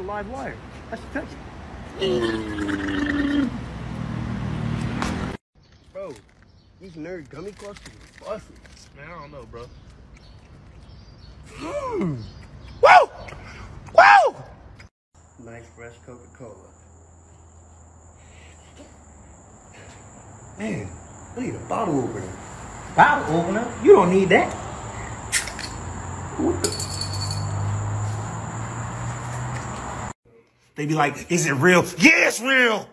the live wire. That's the picture. Bro, these nerd gummy clusters are busted. Man, I don't know, bro. Woo! Woo! Nice fresh Coca-Cola. Man, I need a bottle opener. Bottle opener? You don't need that. What the? They be like, is it real? Yeah, it's real.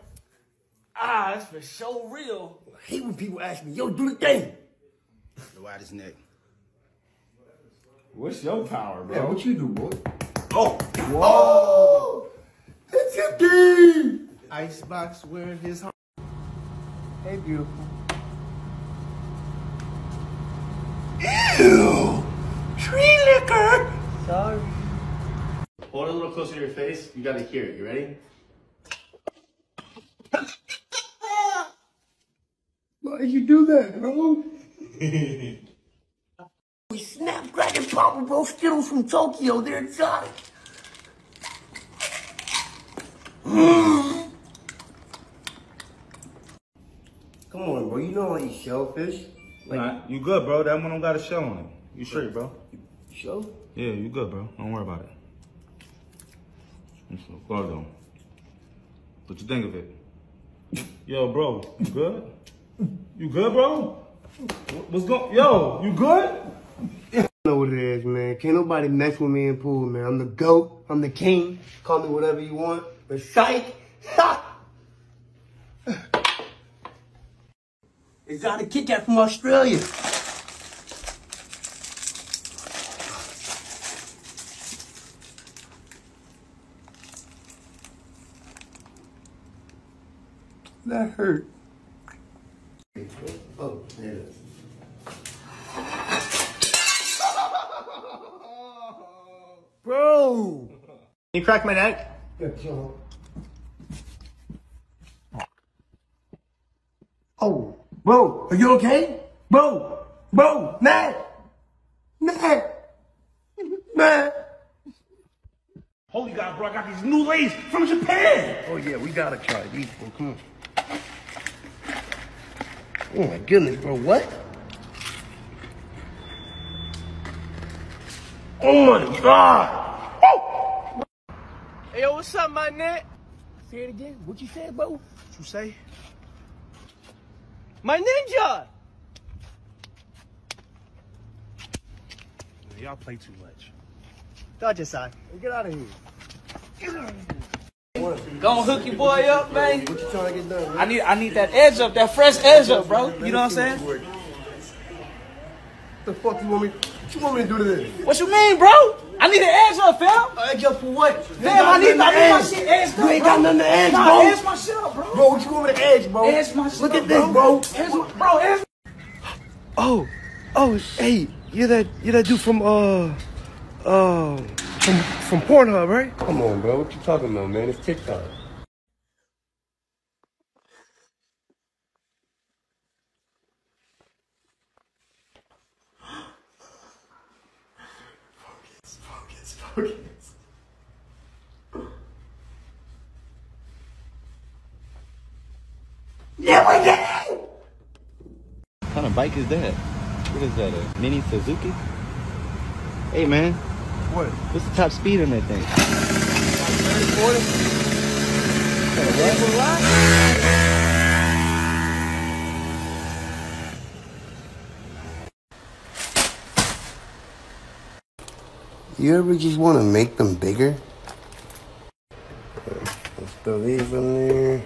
Ah, it's for sure real. I hate when people ask me, yo, do the thing. The widest neck. What's your power, bro? Yeah, what you do, boy? Oh, Oh! It's empty! Icebox where his home. Hey, beautiful. Ew! Tree liquor! Sorry. Hold it a little closer to your face. You gotta hear it. You ready? Why'd you do that, bro? we snapcracking Papa Bro Skittles from Tokyo. They're exotic. Come on, bro. You know I eat shellfish. Like, nah, you good, bro. That one don't got a shell on it. You straight, bro. shell? Yeah, you good, bro. Don't worry about it. It's so far though. What you think of it? Yo, bro, you good? You good, bro? What's going? Yo, you good? I know what it is, man. Can't nobody mess with me in pool, man. I'm the GOAT. I'm the king. Call me whatever you want. But psych! Ha! Exotic Kit Kat from Australia. That hurt. Oh, there it is. Bro! Can You crack my neck? Yeah, chill. Oh, bro, are you okay? Bro, bro, Matt, Matt, Matt. Holy God, bro, I got these new Lay's from Japan. Oh yeah, we gotta try these, bro. Come on. Oh my goodness, bro, what? Oh my god! Hey, yo, what's up, my net? Say it again. What you said, bro? What you say? My ninja! Y'all play too much. Dodge your side. Get out of here. Gonna hook your boy up, man. What you trying to get done, I need I need that edge up, that fresh edge up, bro. You know what I'm saying? What the fuck you want me? What you want me to do to this? What you mean, bro? I need an edge up, fam. Edge up for what? Fam, I need, I need my shit edged up, You ain't got nothing to edge, Nah, bro. edge my shit up, bro. Bro, what you want me to edge, bro? Edge my shit Look up, at this, bro. Edge my, bro, edge Oh, oh, hey, you're that, you're that dude from, uh, uh, from, from Pornhub, right? Come on, bro. What you talking about, man? It's TikTok. Focus, focus, focus. Yeah, we get it! What kind of bike is that? What is that, a mini Suzuki? Hey man, What? what's the top speed on that thing? 40? You ever just want to make them bigger? Let's throw these in there.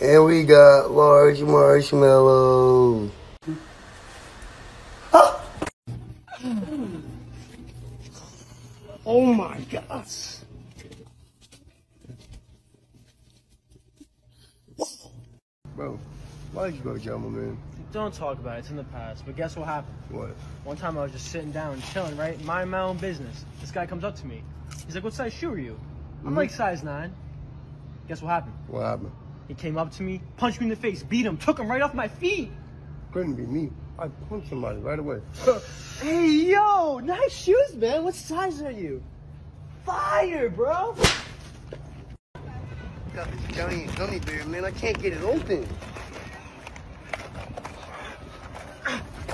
And we got large marshmallows. Oh my gosh. Bro, why did you go to jail, my man? Don't talk about it. It's in the past. But guess what happened? What? One time I was just sitting down, chilling, right? Minding my own business. This guy comes up to me. He's like, what size shoe are you? I'm like, mm-hmm. size 9. Guess what happened? What happened? He came up to me, punched me in the face, beat him, took him right off my feet. Couldn't be me. I punch somebody right away. Hey, yo, nice shoes, man. What size are you? Fire, bro. Got this giant gummy bear, man. I can't get it open.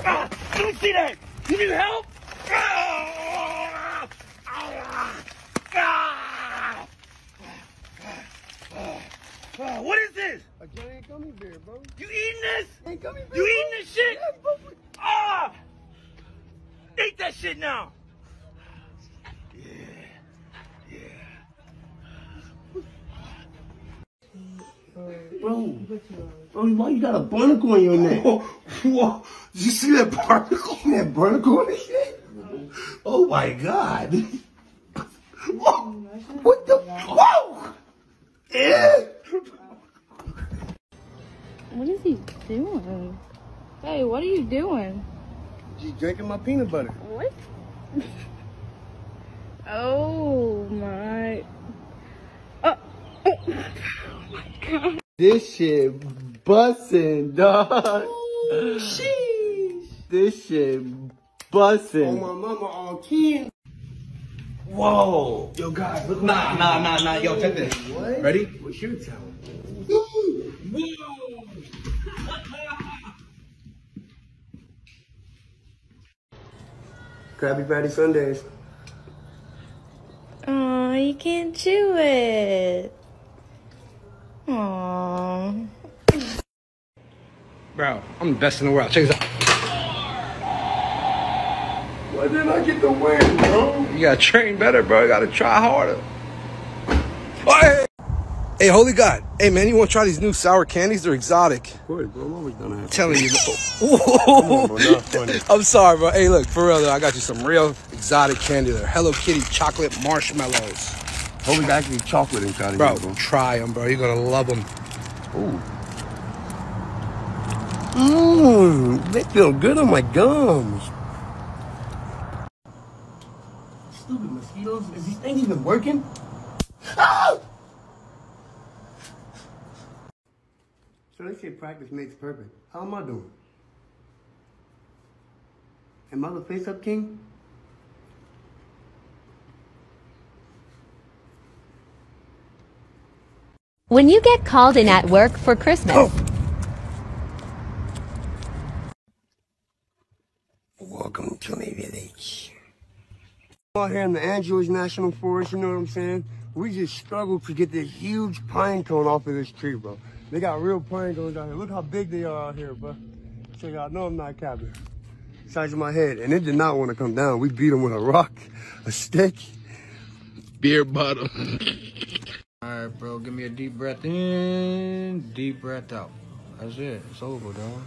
Let me see that. You need help? What is this? A giant gummy bear, bro. You eating this? Giant gummy bear. You eating this got a barnacle on your neck? Oh, whoa, did you see that barnacle? that barnacle on his head? Oh my god. Whoa, what the? Whoa! Yeah. What is he doing? Hey, what are you doing? Just drinking my peanut butter. What? oh my. Oh, oh my god. This shit bussin', dog. Sheesh This shit Oh, bussin'. my mama on 10. Whoa. Yo, guys, look Nah, nah, nah, nah. Yo, check this. What? Ready? What's your talent? Krabby Patty Sundays. oh, you can't chew it. Aww. Bro, I'm the best in the world. Check this out. Why didn't I get the win, bro? You gotta train better, bro. You gotta try harder. Oh, hey. hey, holy God. Hey, man, you wanna try these new sour candies? They're exotic. Of course, bro. I'm always gonna have telling you. on, bro. I'm sorry, bro. Hey, look, for real though, I got you some real exotic candy. They're Hello Kitty chocolate marshmallows. Holy actually chocolate inside of Bro, here, bro. try them, bro. You're gonna love them. Ooh. Mmm, they feel good on my gums. Stupid mosquitoes. Is these things even working? Ah! So they say practice makes perfect. How am I doing? Am I the face up king? When you get called in at work for Christmas, Welcome to my village. Out here in the Angeles National Forest, you know what I'm saying? We just struggled to get this huge pine cone off of this tree, bro. They got real pine cones out here. Look how big they are out here, bro. Check out. No, I'm not capping. Size of my head. And it did not want to come down. We beat them with a rock, a stick. Beer bottle. All right, bro. Give me a deep breath in, deep breath out. That's it. It's over, dog.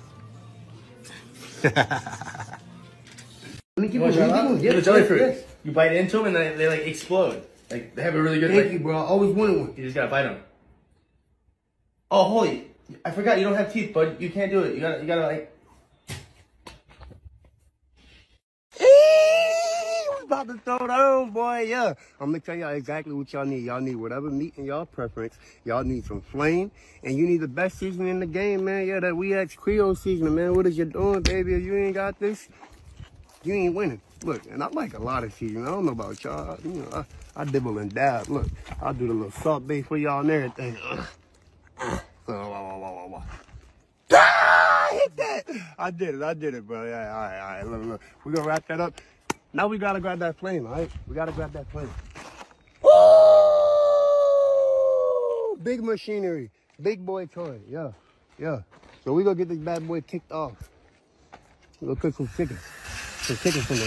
Let me give You you to try one. that? Yes, the jelly yes, fruit. yes. You bite into them and they, they like explode. Like they have a really good. Thank like, you, bro. I always wanted one. You just gotta bite them. Oh, holy! I forgot you don't have teeth, bud. You can't do it. You gotta, you gotta like. About to throw down, boy. Yeah. I'm gonna tell y'all exactly what y'all need. Y'all need whatever meat in y'all preference. Y'all need some flame, and you need the best seasoning in the game, man. Yeah, that we ex Creole seasoning, man. What is you doing, baby? If you ain't got this, you ain't winning. Look, and I like a lot of seasoning. I don't know about y'all. You know, I, I dibble and dab. Look, I'll do the little salt base for y'all and everything. So, wah, wah, wah. Ah, I hit that. I did it. I did it, bro. Yeah, all right, all right. Look, look. We're to wrap that up. Now we got to grab that flame, all right? We got to grab that flame. Ooh, big machinery. Big boy toy. Yeah, yeah. So we to get this bad boy kicked off. We'll cook some chicken. Some chicken from the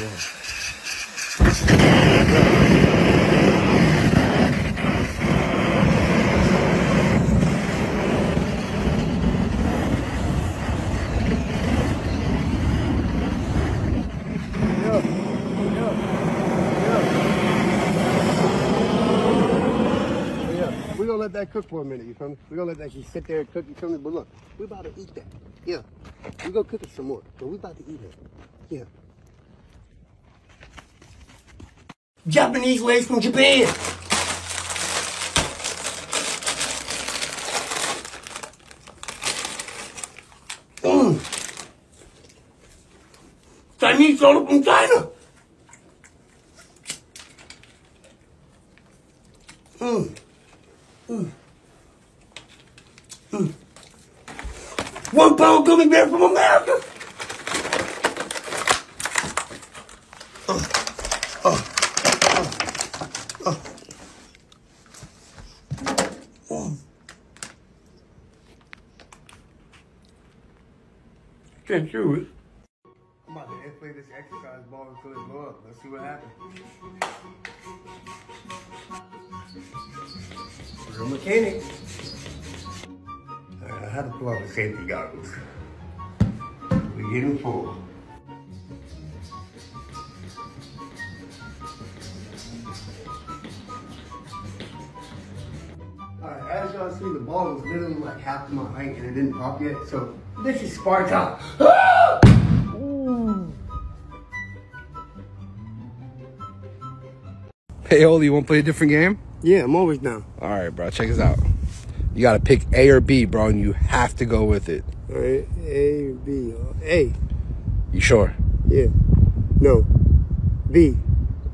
we're gonna let that cook for a minute, you feel me? We're gonna let that just sit there and cook, you feel me? But look, we're about to eat that. Yeah. We're gonna cook it some more, but we're about to eat it. Yeah. Japanese ways from Japan! Mm. Chinese sold it from China. Mm. Mm. Mm. One pound gummy bear from America. Uh, uh, uh, uh. Mm. Can't chew. I'm about to inflate this exercise ball until it blow up. Let's see what happens. Real mechanic. Alright, I had to pull out the safety goggles. We're getting full. Alright, as y'all see, the ball was literally like half to my height and it didn't pop yet. So this is Sparta. Hey, Oli, you want to play a different game? Yeah, I'm always down. All right, bro. Check this out. You got to pick A or B, bro, and you have to go with it. Alright, A, B, A. You sure? Yeah. No. B.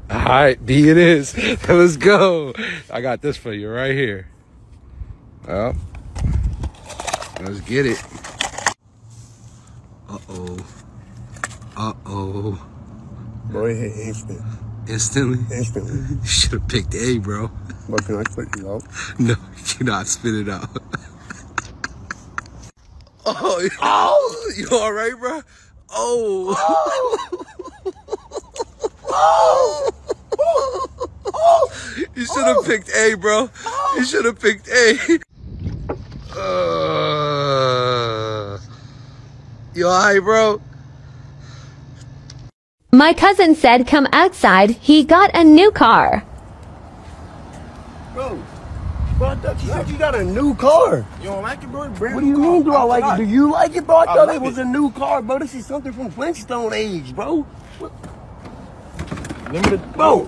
All right, B it is. Let's go. I got this for you right here. Well, let's get it. Uh oh. Uh oh. Boy, hit instant. Instantly? Instantly. You should have picked A, bro. But can I spit it out? No, you cannot spit it out. oh, oh, you all right, bro? Oh. Oh, you should have picked A, bro. You should have picked A. Uh, you alright, bro? My cousin said come outside, he got a new car. Bro, bro, I thought you said you got a new car. You don't like it, bro? Brand What do you car. mean, do I like it? Do you like it, bro? I I thought it was it. a new car, bro. This is something from Flintstone age, bro. What- Limited. Bro.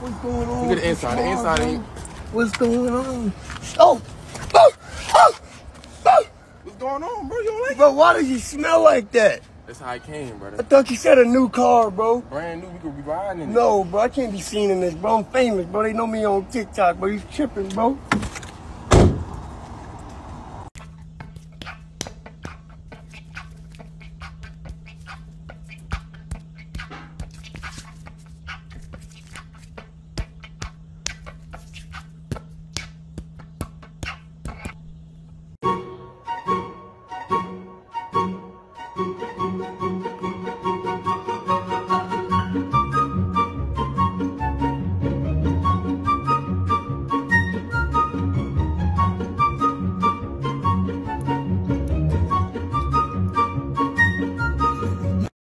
What's going on? Look at the inside. The inside ain't- What's going on? Oh, oh, oh. What's going on, bro? You don't like it? Bro, why does he smell like that? That's how it came, I thought you said a new car, bro. Brand new. We could be riding in it. No, bro, I can't be seen in this, bro. I'm famous, bro. They know me on TikTok, bro. You tripping, bro.